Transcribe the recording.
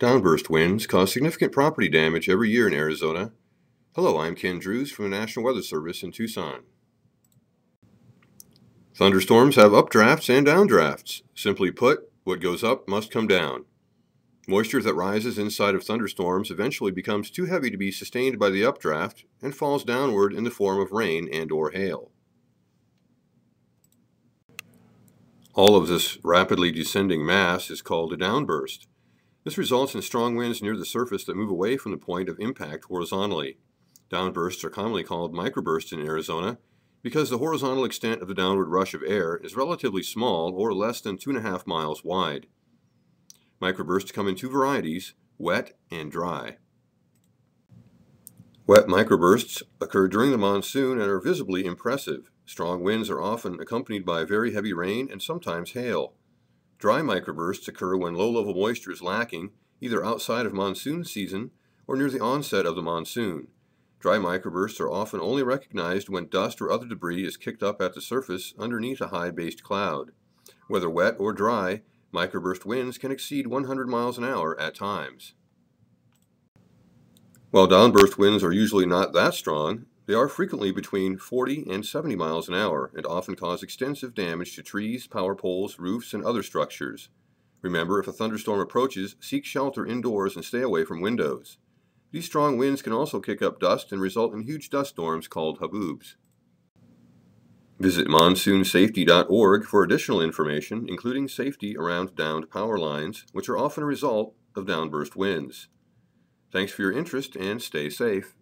Downburst winds cause significant property damage every year in Arizona. Hello, I'm Ken Drews from the National Weather Service in Tucson. Thunderstorms have updrafts and downdrafts. Simply put, what goes up must come down. Moisture that rises inside of thunderstorms eventually becomes too heavy to be sustained by the updraft and falls downward in the form of rain and or hail. All of this rapidly descending mass is called a downburst. This results in strong winds near the surface that move away from the point of impact horizontally. Downbursts are commonly called microbursts in Arizona because the horizontal extent of the downward rush of air is relatively small or less than 2.5 miles wide. Microbursts come in two varieties, wet and dry. Wet microbursts occur during the monsoon and are visibly impressive. Strong winds are often accompanied by very heavy rain and sometimes hail. Dry microbursts occur when low-level moisture is lacking, either outside of monsoon season or near the onset of the monsoon. Dry microbursts are often only recognized when dust or other debris is kicked up at the surface underneath a high-based cloud. Whether wet or dry, microburst winds can exceed 100 miles an hour at times. While downburst winds are usually not that strong, they are frequently between 40 and 70 miles an hour and often cause extensive damage to trees, power poles, roofs, and other structures. Remember, if a thunderstorm approaches, seek shelter indoors and stay away from windows. These strong winds can also kick up dust and result in huge dust storms called haboobs. Visit monsoonsafety.org for additional information, including safety around downed power lines, which are often a result of downburst winds. Thanks for your interest and stay safe.